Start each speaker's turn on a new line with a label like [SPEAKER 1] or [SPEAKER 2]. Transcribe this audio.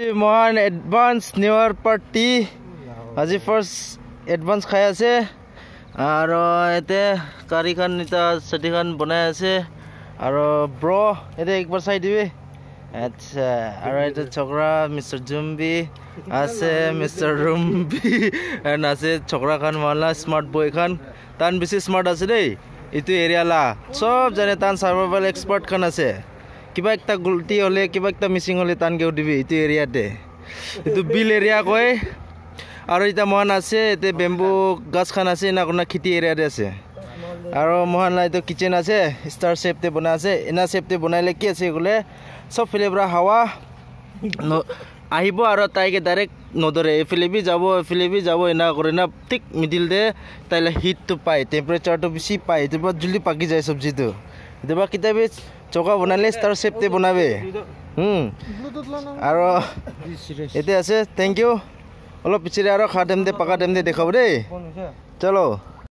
[SPEAKER 1] মহান advance new party আজি first advance খাই আছে। আৰু ইয়াতে কাৰীখন এতিয়া চুটিখন বনাই আছে। আৰু ব্ৰ এতিয়া একবাৰ চাই দিবি। আচ্ছা আৰু এতিয়া চকৰা মিষ্টাৰ জুম্বি আছে মিষ্টাৰ এণ্ড আছে চকৰাখন মালা স্মাৰ্ট বয়খন তান বেছি স্মাৰ্ট আছে দেই এইটো এৰিয়ালা চব জানে তান চাৰ্ভাইভেল এক্সপাৰ্টখন আছে। কিবা একটা গুলটি হ'লে কিবা একটা মিচিং হ'লে টানকৈ উঠিবি এইটো এৰিয়াতে এইটো বিল এৰিয়া কয়। আৰু এতিয়া মহান আছে এতিয়া বেম্বু গছখন আছে এনা কোনা খেতি এৰিয়াতে আছে। আৰু মহান এইটো কিটচেন আছে ষ্টাৰ চেপতে বনাই আছে। এনা চেপতে বনাইলে কি আছে ক'লে চব ফালে পৰা হাৱা ন- আহিব আৰু তাইকে ডাইৰেক্ট নধৰে এইফালে বি যাব এইফালে বি যাব এনা কৰে না ঠিক মিডিলতে তাইলে হিটটো পায় টেম্পাৰেচাৰটো বেছি পায় এইটোৰ পৰা জল্দি পাকি যায় চব্জিটো। কেতিয়াবা কেতিয়াবা চকা বনালে ষ্টাৰ চেপতে বনাবে। আৰু এতিয়া আছে থেংক ইউ অলপ পিছৰে আৰু খা টাইম দে পাকা টাইম দে দেখাব দেই। চলো।